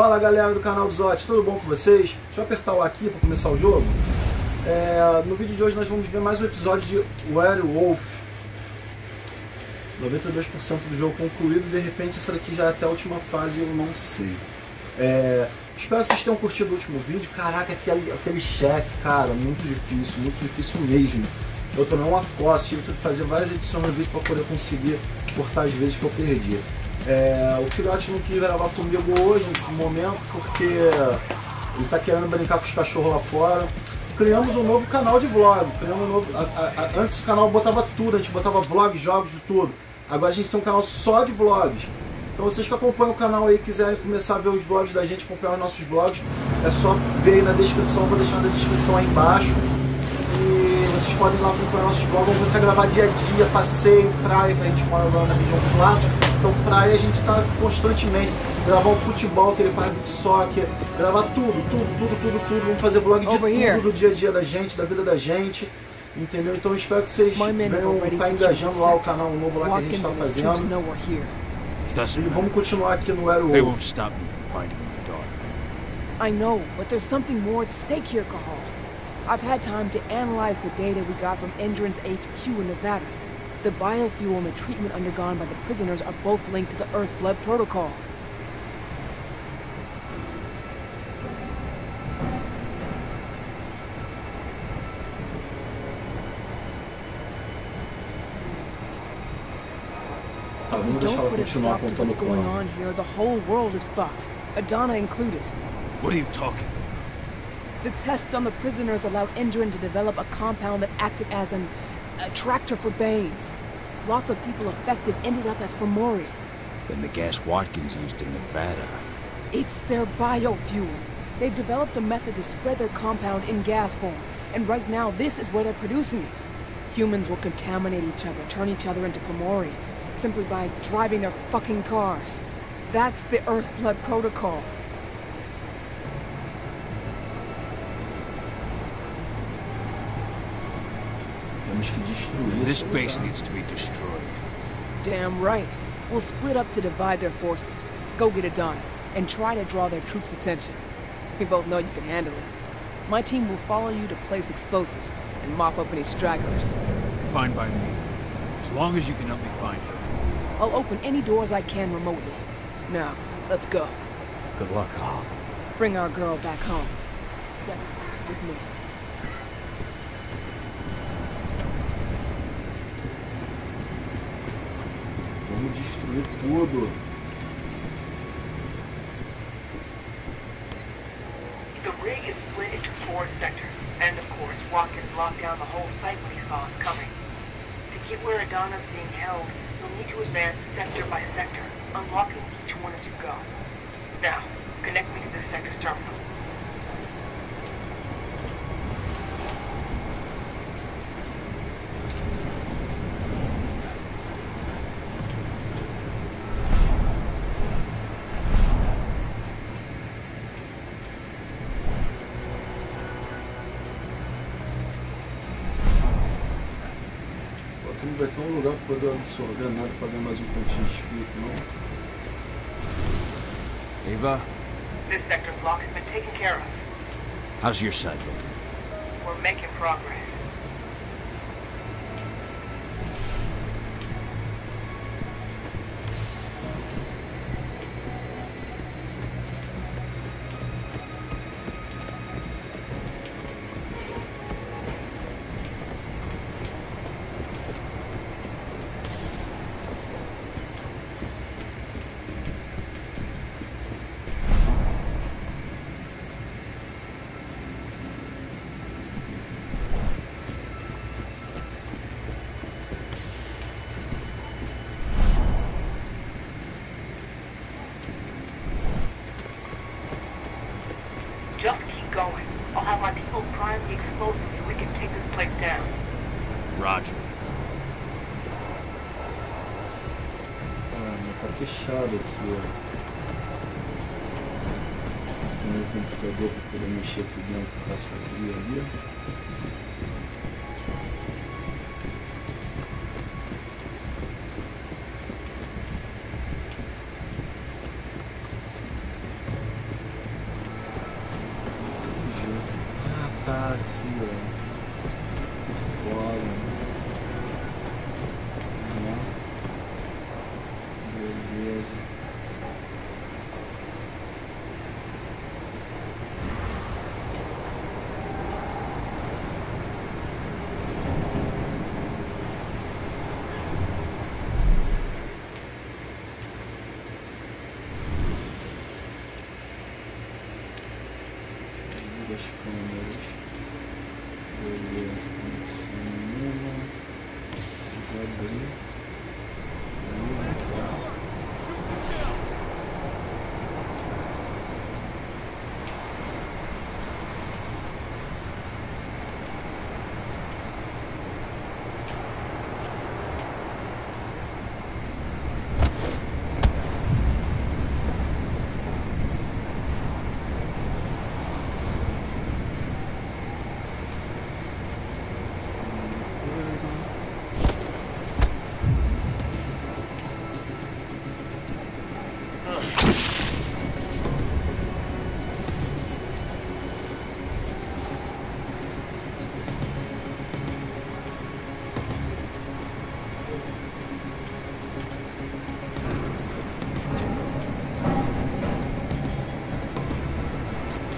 Fala galera do canal dos Zotes, tudo bom com vocês? Deixa eu apertar o aqui para começar o jogo. É, no vídeo de hoje nós vamos ver mais um episódio de Werewolf. 92% do jogo concluído, de repente essa daqui já é até a última fase, eu não sei. É, espero que vocês tenham curtido o último vídeo. Caraca, aquele, aquele chefe, cara, muito difícil, muito difícil mesmo. Eu tomei uma costa, tive que fazer várias edições no vídeo para poder conseguir cortar as vezes que eu perdi. É, o filhote não quis gravar comigo hoje, no momento, porque ele está querendo brincar com os cachorros lá fora. Criamos um novo canal de vlog. Criamos um novo, a, a, antes o canal botava tudo, a gente botava vlogs, jogos e tudo. Agora a gente tem um canal só de vlogs. Então vocês que acompanham o canal aí quiserem começar a ver os vlogs da gente, acompanhar os nossos vlogs, é só ver aí na descrição, vou deixar na descrição aí embaixo. E vocês podem ir lá acompanhar nossos vlogs, vamos começar a gravar dia a dia, passeio, praia, a gente mora lá na região dos lagos. Então praia a gente está constantemente. Gravar o futebol que ele faz beat soccer, gravar tudo, tudo, tudo, tudo, tudo. Vamos fazer vlog de tudo do dia a dia da gente, da vida da gente. Entendeu? Então espero que vocês venham estar tá engajando lá o canal novo lá que a gente está fazendo. E vamos continuar aqui no Werewolf. I know, but there's something more at stake here, Cahal. I've had time to analyze the data we got from Endurance HQ in Nevada. The biofuel and the treatment undergone by the prisoners are both linked to the Earth Blood Protocol. If we don't put a stop to what's going on here, the whole world is fucked, Adana included. What are you talking? The tests on the prisoners allowed Endrin to develop a compound that acted as an attractor for Baines. Lots of people affected ended up as Fomori. Then the gas Watkins used in Nevada. It's their biofuel. They've developed a method to spread their compound in gas form, and right now this is where they're producing it. Humans will contaminate each other, turn each other into Fomori, simply by driving their fucking cars. That's the Earth Blood Protocol. This base needs to be destroyed. Damn right. We'll split up to divide their forces. Go get Adana, and try to draw their troops' attention. We both know you can handle it. My team will follow you to place explosives and mop up any stragglers. Fine by me. As long as you can help me find her. I'll open any doors I can remotely. Now, let's go. Good luck, Al. Bring our girl back home. Definitely, with me. Vamos destruir The rig is split into four sectors, and of course, Watkins locked down the whole site when he saw us coming. To get where Adana's being held, you'll need to advance sector by sector, unlocking each one as you go. Now, connect me to the sector's terminal. Para poder absorver nada para dar mais um pontinho de espírito, não. Ava, This sector's block has been taken care of. how's your side looking? We're making progress.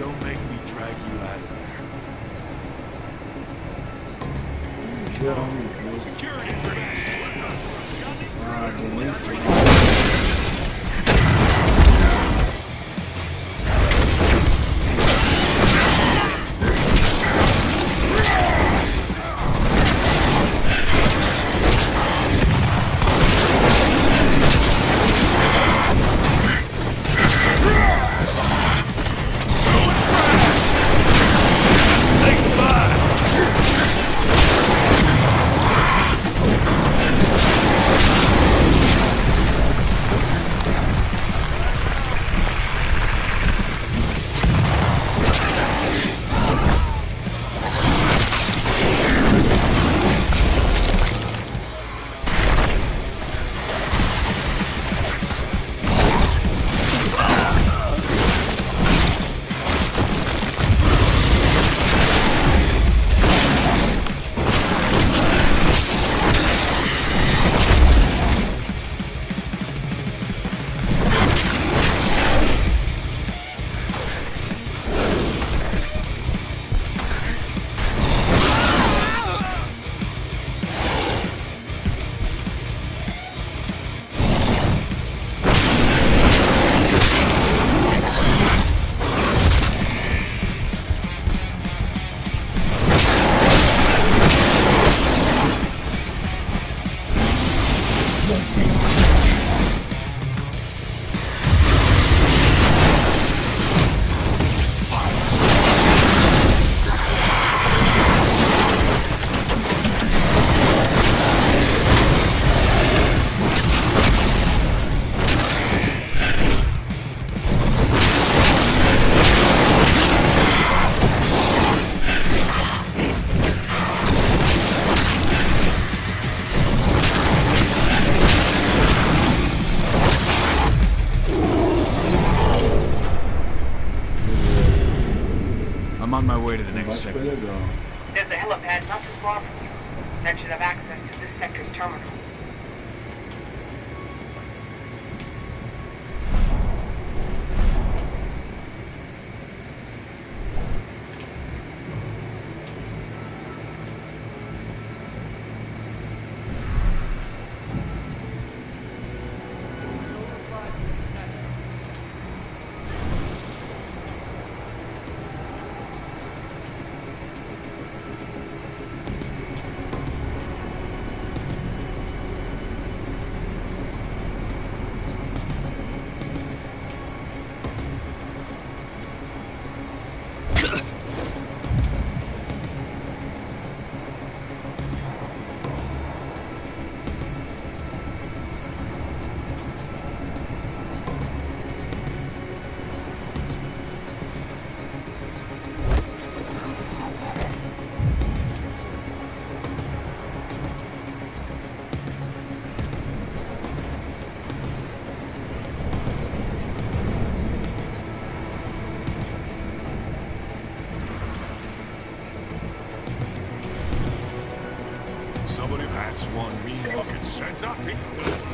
Don't make me drag you out of there. Security. Alright, That's one mean looking sets up. Muito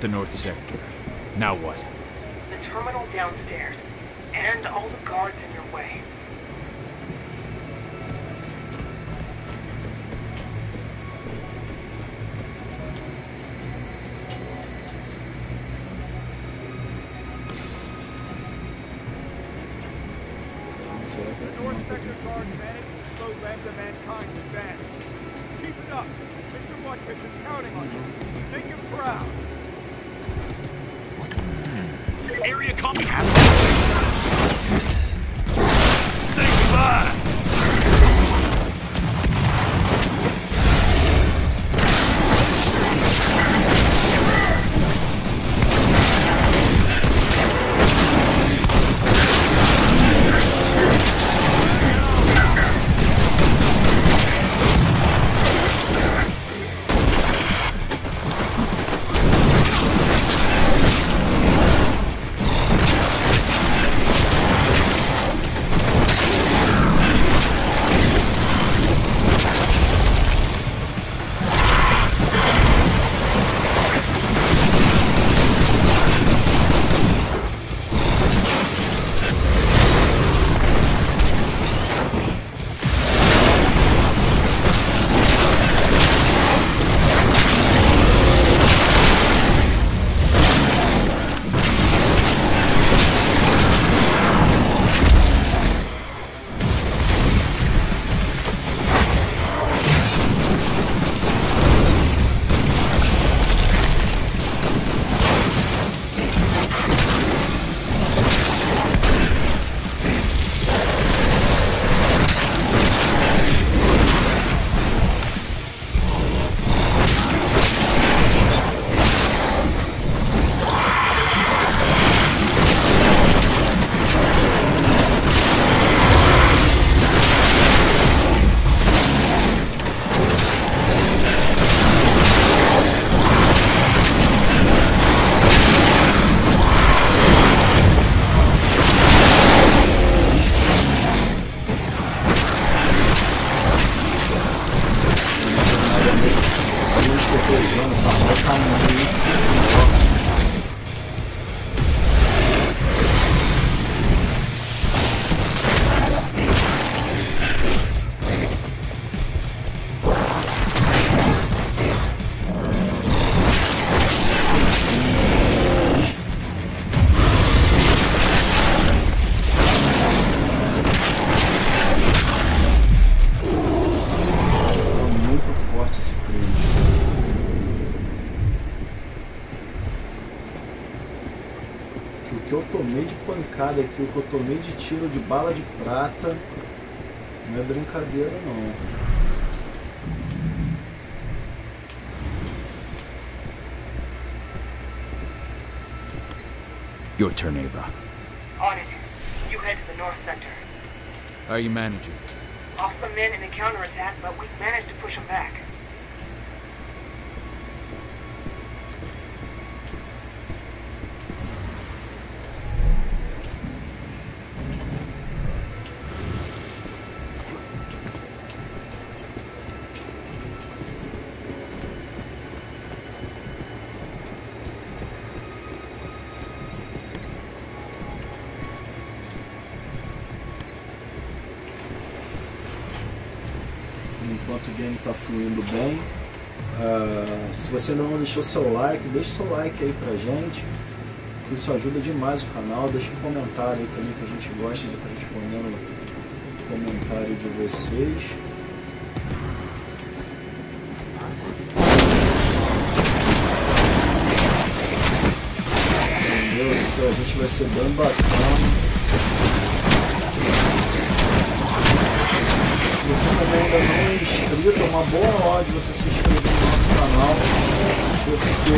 the north sector. Now what? The terminal downstairs. And all the guards O que eu tomei de pancada aqui, o que eu tomei de tiro de bala de prata, não é brincadeira não. Your turn, Ava. On it. You head to the north sector. How are you managing? Lost some men in the counterattack, but we managed to push them back. Você não deixou seu like, deixe seu like aí pra gente, isso ajuda demais o canal. Deixa um comentário aí também que a gente gosta de estar respondendo o comentário de vocês. Entendeu? Isso pra gente vai ser bem bacana. Você também ainda não é inscrito, é uma boa hora de você se inscrever canal, porque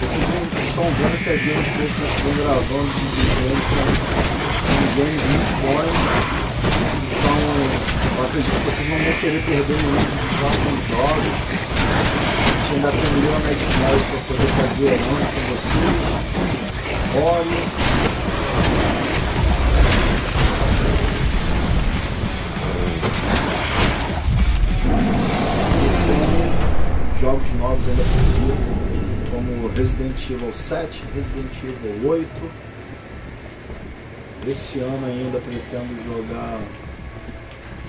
vocês estão vendo que que a gente estão gravando de games são, muito bons. Então, eu acredito que vocês não vão querer perder nenhum dos próximos jogos. A gente ainda tem Leon Nightmare para poder fazer ano com vocês. Olha. Jogos novos ainda por vir, como Resident Evil 7, Resident Evil 8. Esse ano ainda pretendo jogar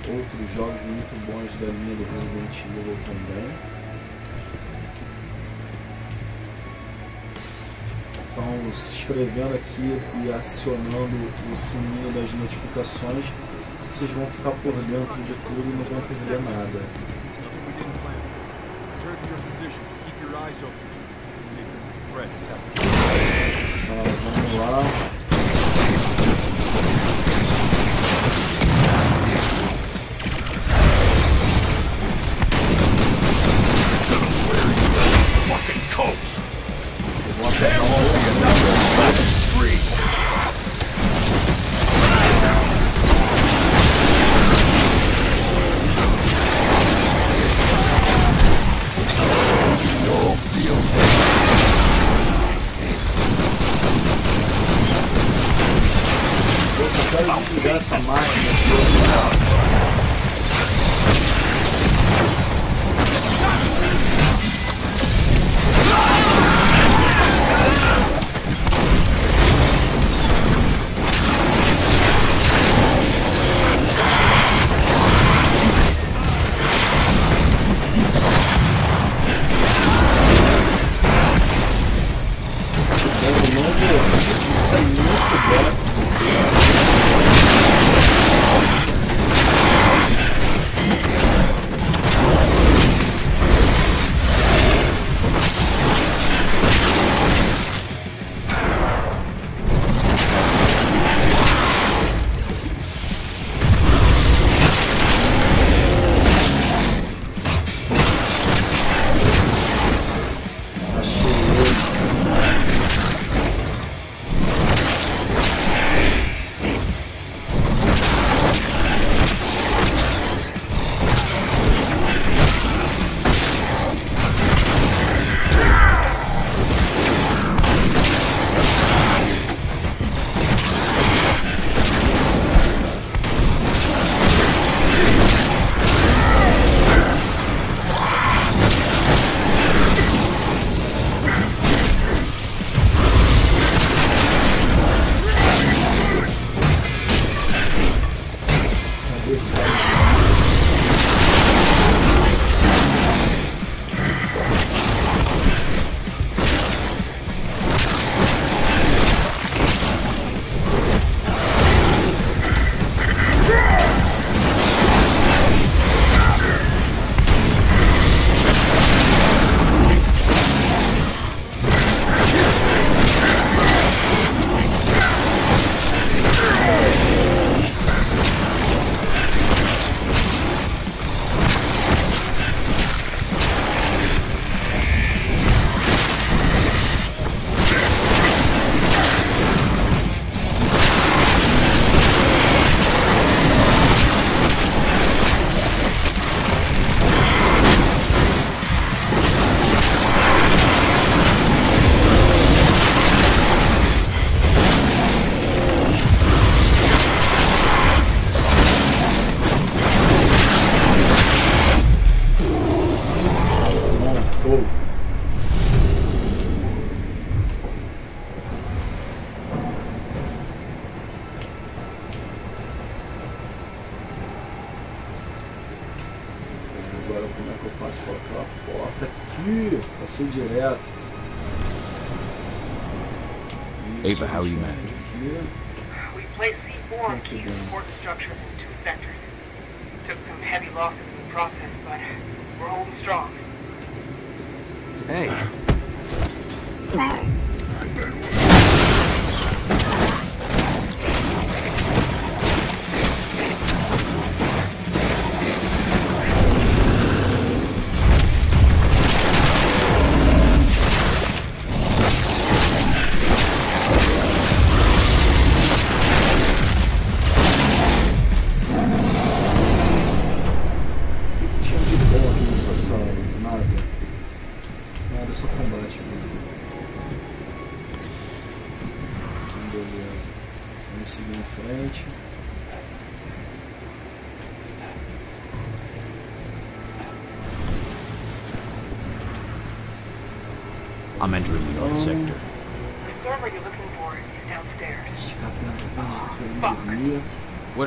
outros jogos muito bons da linha do Resident Evil também. Então, se inscrevendo aqui e acionando o sininho das notificações, vocês vão ficar por dentro de tudo e não vão perder nada. Vamos lá.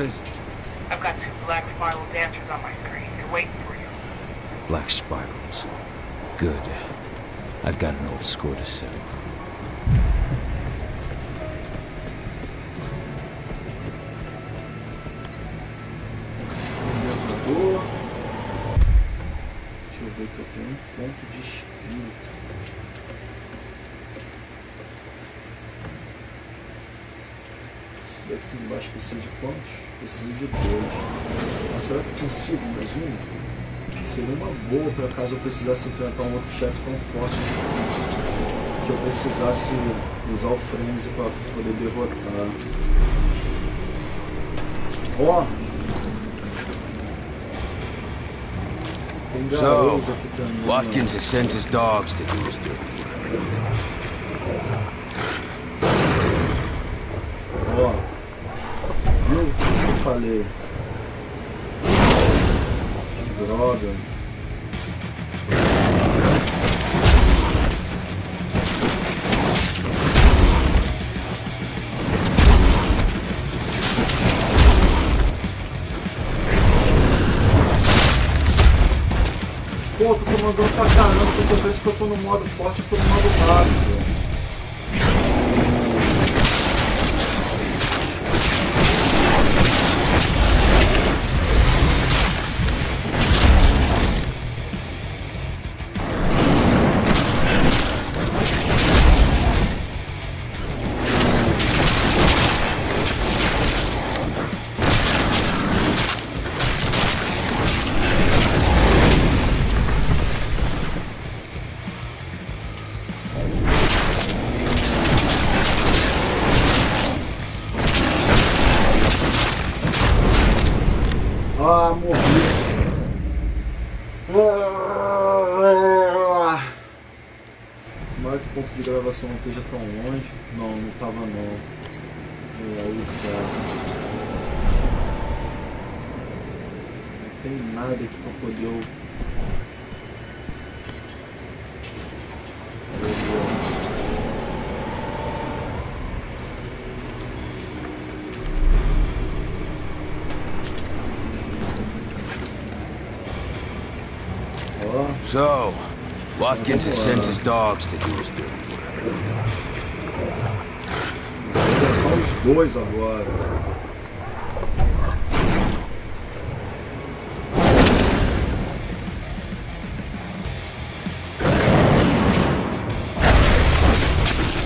What is it? I've got two black spiral dancers on my screen. They're waiting for you. Black spirals. Good. I've got an old score to settle. Consigo um? Seria uma boa para caso eu precisasse enfrentar um outro chefe tão forte que eu precisasse usar o frenzy para poder derrotar. Ó! Tem So, garotos aqui também. ó. Watkins has sent his dogs to do his dirty Ó. Viu o que eu falei? Droga. Pô, tô comandando pra caramba, tô que eu tô no modo forte, eu tô no modo rápido. So, Watkins has sent his dogs to do his dirty os dois agora.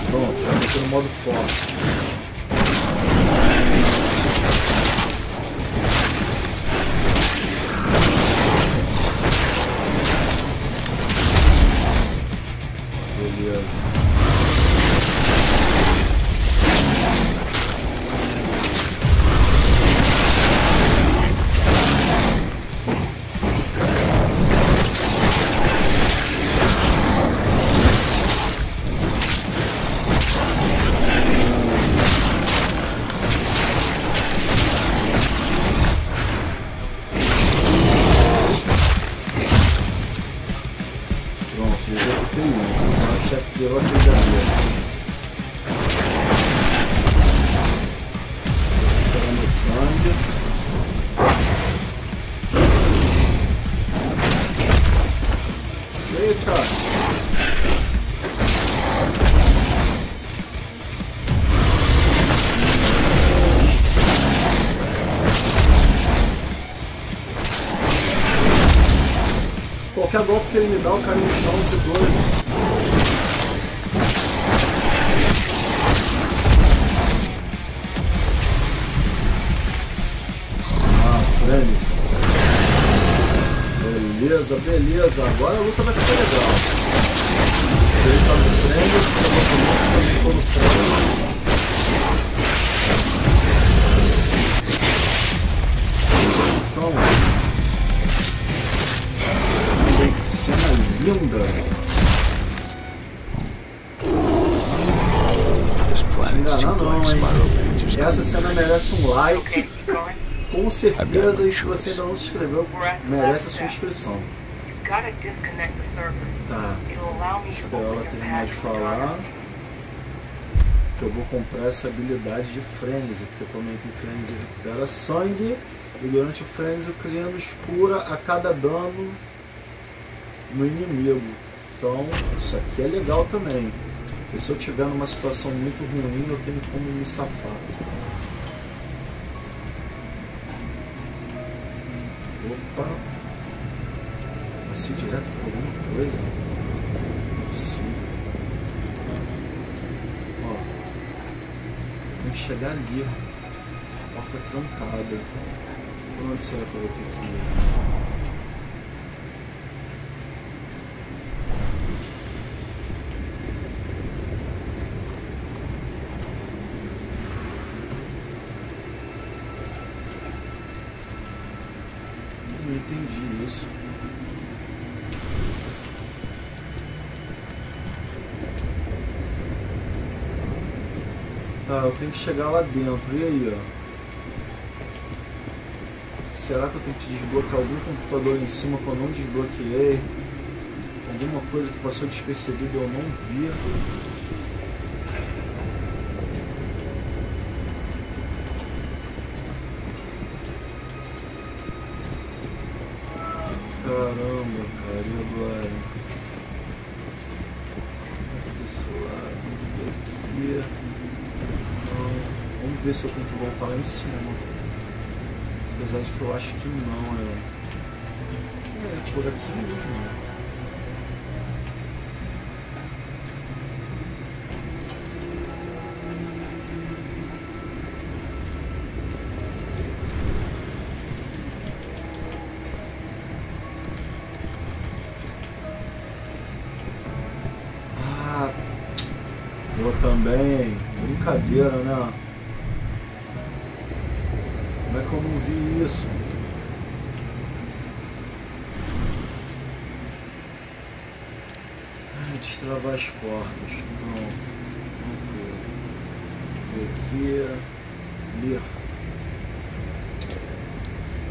Pronto, já. Qualquer golpe que ele me dá, eu caio no chão, que doido. Ah, Frenzy. Beleza, beleza. Agora a luta vai ficar legal. Ele tá no Frenzy, eu vou também tô no. Execução. Planet's too Enganar não, Ranger's Essa cena merece um like. Com certeza, e se você ainda não se inscreveu, merece a sua inscrição. You've got to disconnect the server. Tá, eu ela terminar de falar. Que eu vou comprar essa habilidade de frenzy, porque como em frenzy recupera sangue. E durante o frenzy o criando cura a cada dano no inimigo. Então isso aqui é legal também. E se eu tiver numa situação muito ruim, eu tenho como me safar. Opa! Ser direto por alguma coisa? Não possível. Ó. Chegar ali. Porta trancada. Onde será que eu vou ter que ir? Eu tenho que chegar lá dentro. E aí, ó? Será que eu tenho que desbloquear algum computador em cima que eu não desbloqueei? Alguma coisa que passou despercebida eu não vi? Caramba, cara, e agora? Desse lado, aqui. Não. Vamos ver se eu tenho que voltar lá em cima. Apesar de que eu acho que não, é. É, por aqui mesmo.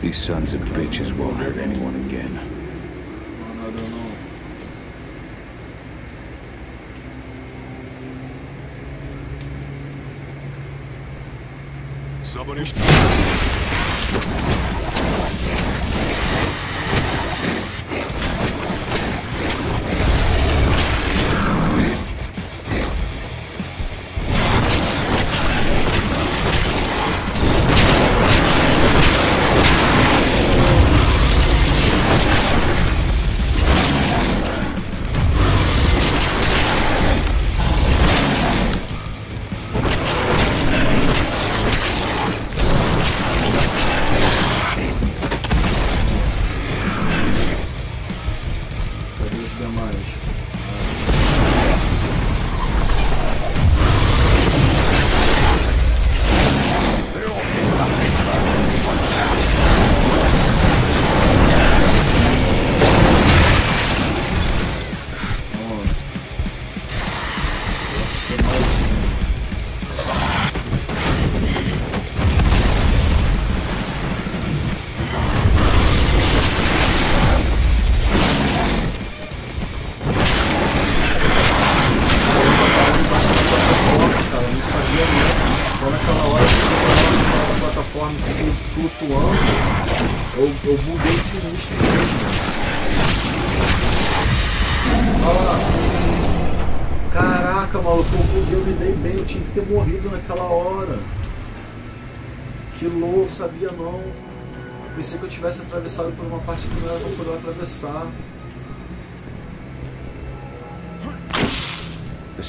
These sons of bitches won't hurt anyone again. Somebody.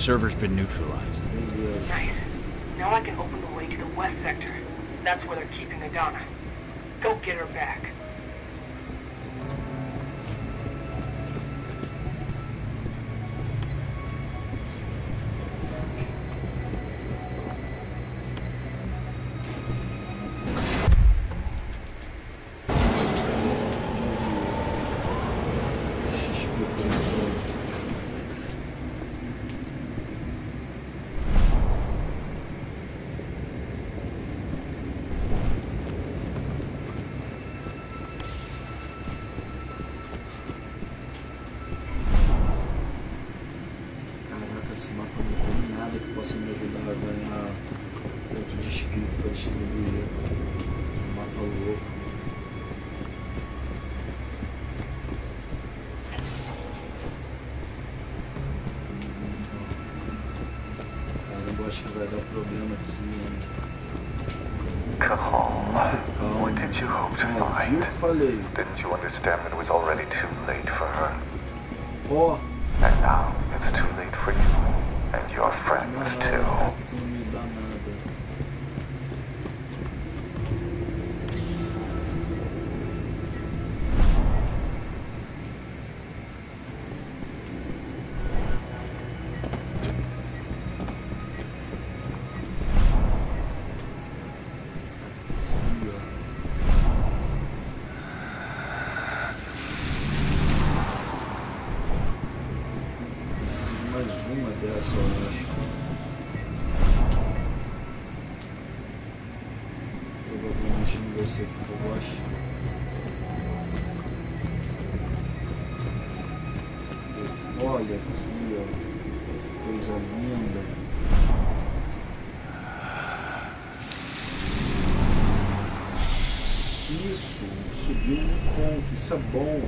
Server's been neutralized. Nice. Now I can open the way to the west sector. That's where they're keeping Adana. Go get her back. Mais uma dessa, eu acho. Provavelmente não vai ser o que eu gosto. Olha aqui, ó. Coisa linda. Isso, subiu um ponto, isso é bom.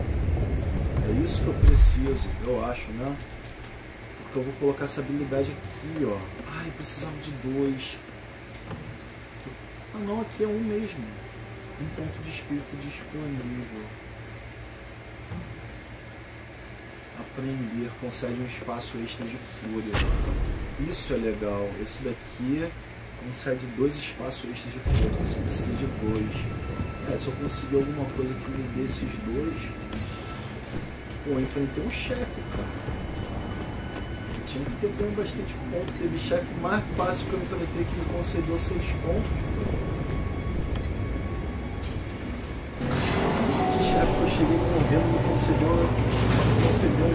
É isso que eu preciso, eu acho, né? Eu vou colocar essa habilidade aqui, ó. Ai, precisava de dois. Ah não, aqui é um mesmo. Um ponto de espírito disponível. Aprender concede um espaço extra de fúria. Isso é legal. Esse daqui concede dois espaços extras de fúria. Você precisa de dois. É, se eu conseguir alguma coisa que me dê esses dois. Pô, enfrentei um chefe, cara. Eu tinha que ter ganho bastante ponto. Teve chefe mais fácil que eu enfrentei que me concedeu seis pontos. Esse chefe que eu cheguei correndo me concedeu. Me concedeu.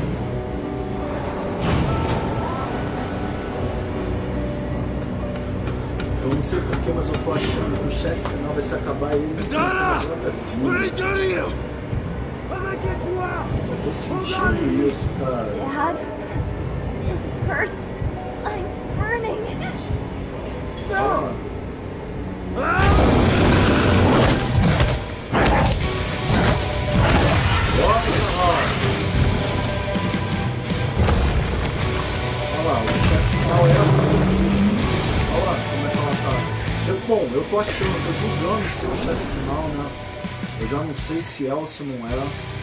Eu não sei porquê, mas eu tô achando que o chefe final vai se acabar ele. É? Eu tô sentindo isso, cara. Dad, bom, eu tô achando, tô julgando ser o chefe final, né? Eu já não sei se é ou se não é.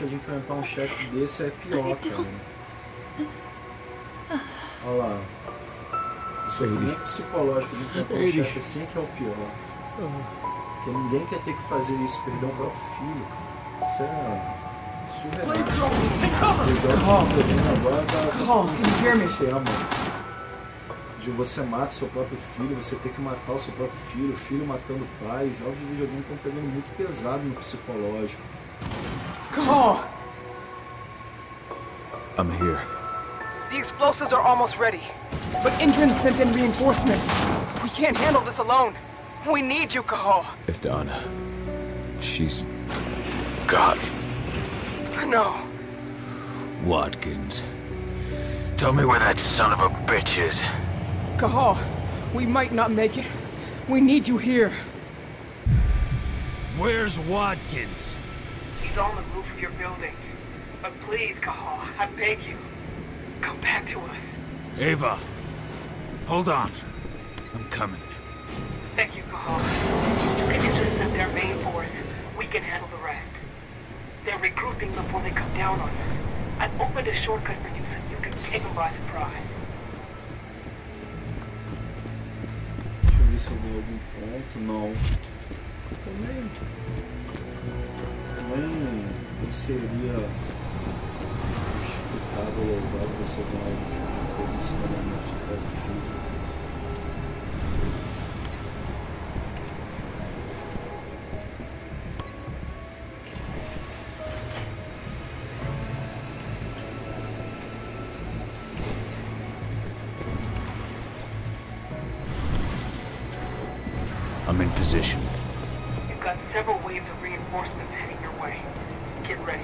Psicológica de enfrentar um chefe desse é pior, cara. Olha lá. O sofrimento psicológico de enfrentar um chefe assim é que é o pior. Porque ninguém quer ter que fazer isso, perder um próprio filho. Isso é surreal. O jogo de agora tá de você mata o seu próprio filho, você ter que matar o seu próprio filho, o filho matando o pai. Os jogos de videogame estão pegando muito pesado no psicológico. Call! I'm here. The explosives are almost ready. But Indran sent in reinforcements. We can't handle this alone. We need you, Cahal. Adana. She's God. No. Watkins. Tell me where that son of a bitch is. Cahal, we might not make it. We need you here. Where's Watkins? He's on the roof of your building. But please, Cahal, I beg you, come back to us. Ava. Hold on. I'm coming. Thank you, Cahal. You can intercept their main force. We can handle the rest. They're recruiting before they come down on us. I've opened a shortcut for you so you can take them by surprise. Deixa eu ver se eu dei algum ponto. Não. Também. Também não seria justificado ou louvável você ganhar algum de posicionamento de próprio filho. Get ready.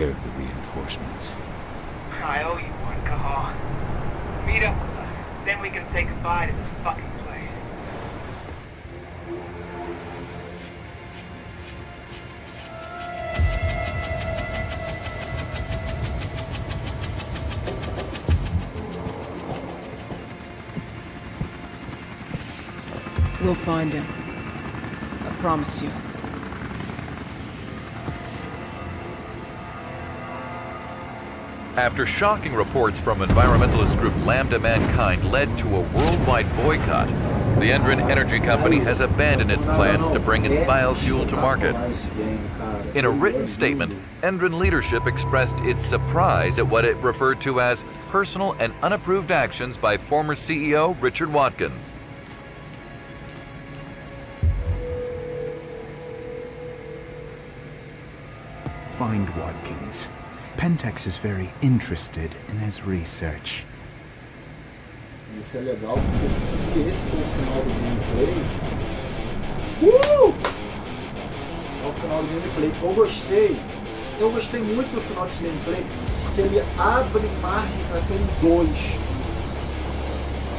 Care of the reinforcements. After shocking reports from environmentalist group Lambda Mankind led to a worldwide boycott, the Endrin Energy Company has abandoned its plans to bring its biofuel to market. In a written statement, Endrin leadership expressed its surprise at what it referred to as personal and unapproved actions by former CEO Richard Watkins. Find Watkins. Pentex is very interested in his research. Isso é legal porque se esse for o final do gameplay. Uh! É o final do gameplay. Eu gostei. Eu gostei muito do final desse gameplay porque ele abre margem para ter um 2.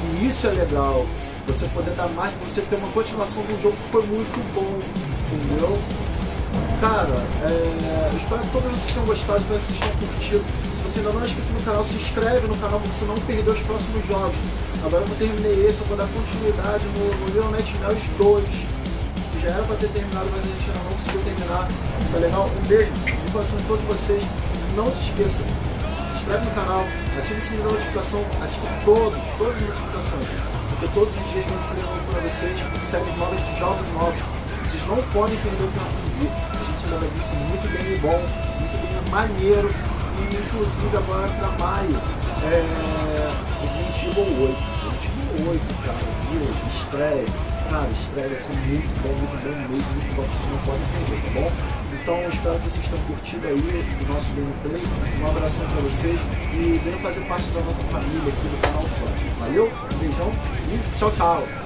E isso é legal. Você poder dar mais, você ter uma continuação de um jogo que foi muito bom. Entendeu? Cara, é, espero que todos vocês tenham gostado, espero que vocês tenham curtido. Se você ainda não é inscrito no canal, se inscreve no canal para você não perder os próximos jogos. Agora eu terminei esse, eu vou dar continuidade no, no Little Nightmares 2. Que já era para ter terminado, mas a gente ainda não conseguiu terminar. Tá legal? Um beijo no coração de todos vocês. Não se esqueça, se inscreve no canal, ative o sininho da notificação, ative todos, todas as notificações. Porque todos os dias um novo para vocês, séries novas de jogos novos. Vocês não podem perder o tempo de vir. A gente leva aqui muito bem bom, muito bem maneiro. E inclusive agora para maio, é, Resident Evil 8. Resident Evil 8, cara, viu? Estreia. Cara, estreia ser muito bom, muito bom mesmo, muito bom, vocês não podem perder, tá bom? Então espero que vocês tenham curtido aí o nosso gameplay. Um abração para vocês e venham fazer parte da nossa família aqui do canal Só. Valeu, um beijão e tchau, tchau!